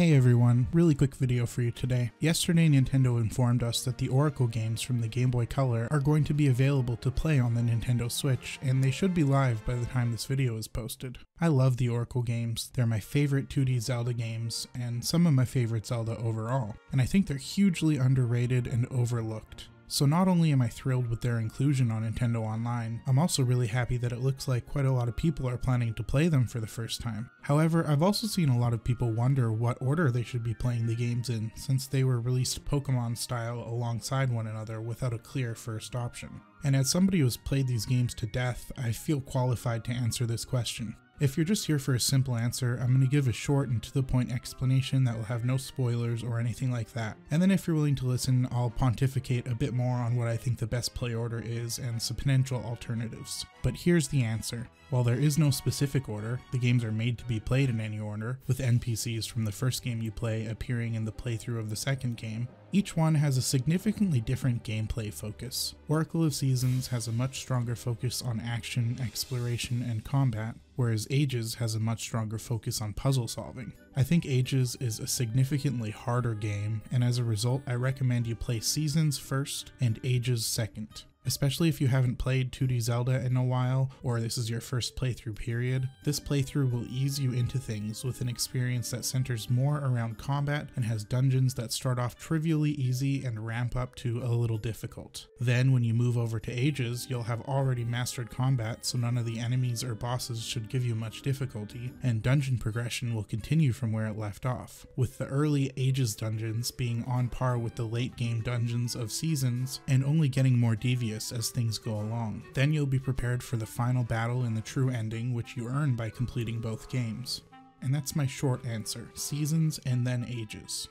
Hey everyone, really quick video for you today. Yesterday Nintendo informed us that the Oracle games from the Game Boy Color are going to be available to play on the Nintendo Switch, and they should be live by the time this video is posted. I love the Oracle games, they're my favorite 2D Zelda games, and some of my favorite Zelda overall, and I think they're hugely underrated and overlooked. So not only am I thrilled with their inclusion on Nintendo Online, I'm also really happy that it looks like quite a lot of people are planning to play them for the first time. However, I've also seen a lot of people wonder what order they should be playing the games in, since they were released Pokemon style alongside one another without a clear first option. And as somebody who has played these games to death, I feel qualified to answer this question. If you're just here for a simple answer, I'm going to give a short and to the point explanation that will have no spoilers or anything like that. And then if you're willing to listen, I'll pontificate a bit more on what I think the best play order is and some potential alternatives. But here's the answer. While there is no specific order, the games are made to be played in any order, with NPCs from the first game you play appearing in the playthrough of the second game, each one has a significantly different gameplay focus. Oracle of Seasons has a much stronger focus on action, exploration, and combat, whereas Ages has a much stronger focus on puzzle solving. I think Ages is a significantly harder game, and as a result, I recommend you play Seasons first and Ages second. Especially if you haven't played 2D Zelda in a while, or this is your first playthrough period, this playthrough will ease you into things with an experience that centers more around combat and has dungeons that start off trivially easy and ramp up to a little difficult. Then when you move over to Ages, you'll have already mastered combat so none of the enemies or bosses should give you much difficulty, and dungeon progression will continue from where it left off, with the early Ages dungeons being on par with the late game dungeons of Seasons and only getting more devious as things go along. Then you'll be prepared for the final battle and the true ending, which you earn by completing both games. And that's my short answer Seasons and then Ages.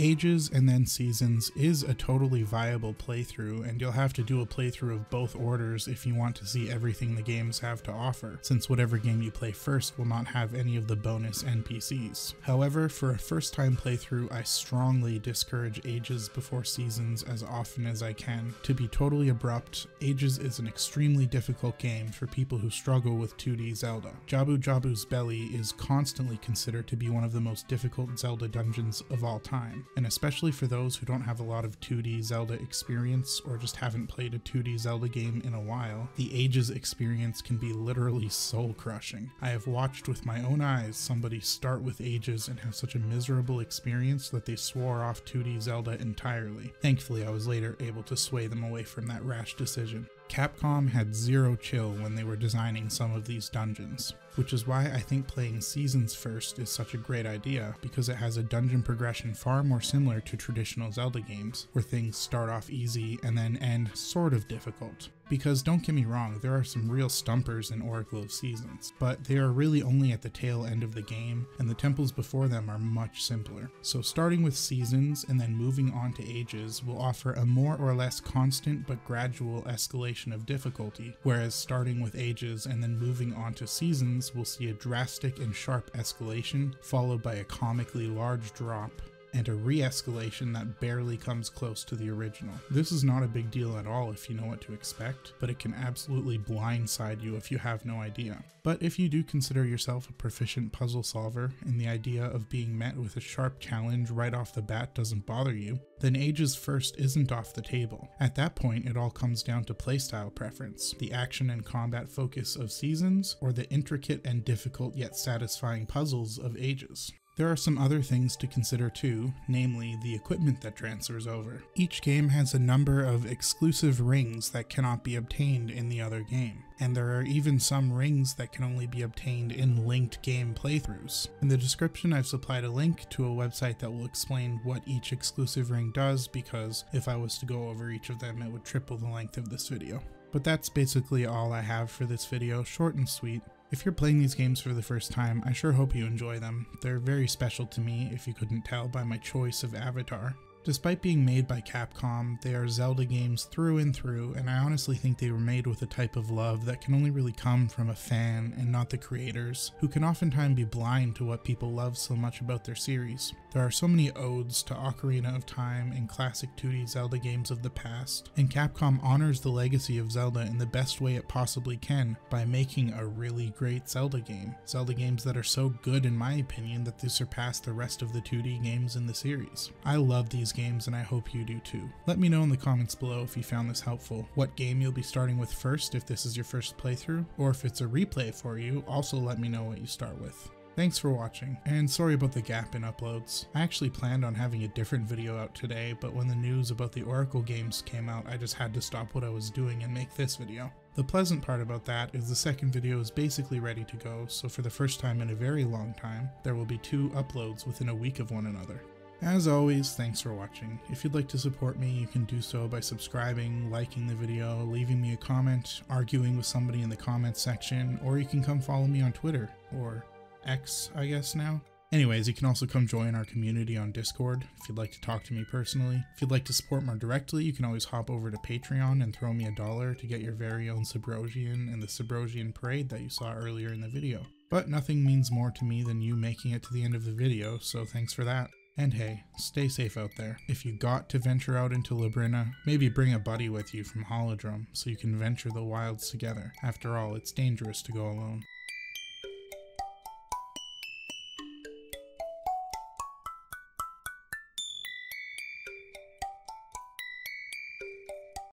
Ages and then Seasons is a totally viable playthrough, and you'll have to do a playthrough of both orders if you want to see everything the games have to offer, since whatever game you play first will not have any of the bonus NPCs. However, for a first time playthrough, I strongly discourage Ages before Seasons as often as I can. To be totally abrupt, Ages is an extremely difficult game for people who struggle with 2D Zelda. Jabu Jabu's Belly is constantly considered to be one of the most difficult Zelda dungeons of all time and especially for those who don't have a lot of 2D Zelda experience or just haven't played a 2D Zelda game in a while, the Ages experience can be literally soul crushing. I have watched with my own eyes somebody start with Ages and have such a miserable experience that they swore off 2D Zelda entirely. Thankfully, I was later able to sway them away from that rash decision. Capcom had zero chill when they were designing some of these dungeons, which is why I think playing Seasons first is such a great idea, because it has a dungeon progression far more similar to traditional Zelda games, where things start off easy and then end sort of difficult. Because don't get me wrong, there are some real stumpers in Oracle of Seasons, but they are really only at the tail end of the game, and the temples before them are much simpler. So starting with Seasons and then moving on to Ages will offer a more or less constant but gradual escalation of difficulty, whereas starting with Ages and then moving on to Seasons will see a drastic and sharp escalation, followed by a comically large drop, and a re-escalation that barely comes close to the original. This is not a big deal at all if you know what to expect, but it can absolutely blindside you if you have no idea. But if you do consider yourself a proficient puzzle solver and the idea of being met with a sharp challenge right off the bat doesn't bother you, then Ages First isn't off the table. At that point, it all comes down to playstyle preference, the action and combat focus of Seasons, or the intricate and difficult yet satisfying puzzles of Ages. There are some other things to consider too, namely the equipment that transfers over. Each game has a number of exclusive rings that cannot be obtained in the other game, and there are even some rings that can only be obtained in linked game playthroughs. In the description I've supplied a link to a website that will explain what each exclusive ring does because if I was to go over each of them it would triple the length of this video. But that's basically all I have for this video, short and sweet. If you're playing these games for the first time, I sure hope you enjoy them. They're very special to me, if you couldn't tell by my choice of avatar. Despite being made by Capcom, they are Zelda games through and through, and I honestly think they were made with a type of love that can only really come from a fan and not the creators, who can oftentimes be blind to what people love so much about their series. There are so many odes to Ocarina of Time and classic 2D Zelda games of the past, and Capcom honors the legacy of Zelda in the best way it possibly can by making a really great Zelda game. Zelda games that are so good in my opinion that they surpass the rest of the 2D games in the series. I love these games and I hope you do too. Let me know in the comments below if you found this helpful, what game you'll be starting with first if this is your first playthrough, or if it's a replay for you, also let me know what you start with. Thanks for watching, and sorry about the gap in uploads. I actually planned on having a different video out today, but when the news about the Oracle games came out, I just had to stop what I was doing and make this video. The pleasant part about that is the second video is basically ready to go, so for the first time in a very long time, there will be two uploads within a week of one another. As always, thanks for watching. If you'd like to support me, you can do so by subscribing, liking the video, leaving me a comment, arguing with somebody in the comments section, or you can come follow me on Twitter, or X, I guess now. Anyways, you can also come join our community on Discord if you'd like to talk to me personally. If you'd like to support more directly, you can always hop over to Patreon and throw me a dollar to get your very own Subrosian and the Subrosian parade that you saw earlier in the video. But nothing means more to me than you making it to the end of the video, so thanks for that. And hey, stay safe out there. If you got to venture out into Labrynna, maybe bring a buddy with you from Holodrum so you can venture the wilds together. After all, it's dangerous to go alone.